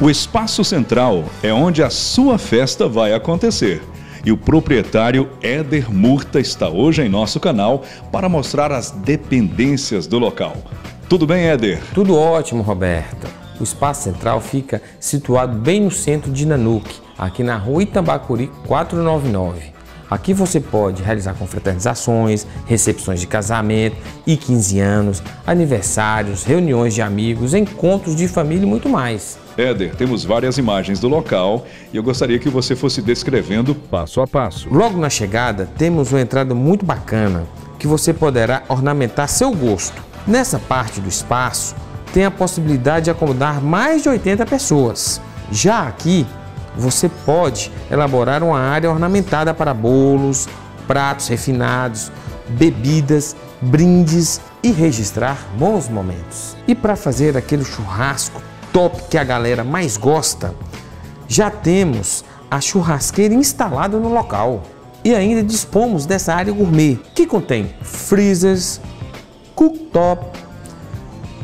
O Espaço Central é onde a sua festa vai acontecer. E o proprietário Éder Murta está hoje em nosso canal para mostrar as dependências do local. Tudo bem, Éder? Tudo ótimo, Roberto. O Espaço Central fica situado bem no centro de Nanuque, aqui na rua Itambacuri 499. Aqui você pode realizar confraternizações, recepções de casamento e 15 anos, aniversários, reuniões de amigos, encontros de família e muito mais. Éder, temos várias imagens do local e eu gostaria que você fosse descrevendo passo a passo. Logo na chegada, temos uma entrada muito bacana que você poderá ornamentar seu gosto. Nessa parte do espaço, tem a possibilidade de acomodar mais de 80 pessoas. Já aqui, você pode elaborar uma área ornamentada para bolos, pratos refinados, bebidas, brindes e registrar bons momentos. E para fazer aquele churrasco top que a galera mais gosta, já temos a churrasqueira instalada no local. E ainda dispomos dessa área gourmet, que contém freezers, cooktop,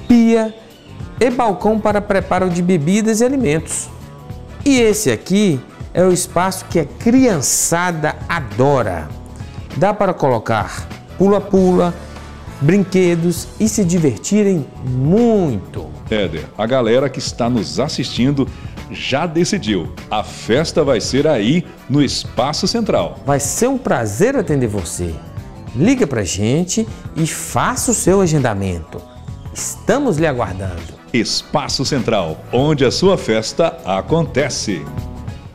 pia e balcão para preparo de bebidas e alimentos. E esse aqui é o espaço que a criançada adora. Dá para colocar pula-pula, brinquedos e se divertirem muito. Éder, a galera que está nos assistindo já decidiu. A festa vai ser aí no Espaço Central. Vai ser um prazer atender você. Liga pra gente e faça o seu agendamento. Estamos lhe aguardando. Espaço Central, onde a sua festa acontece.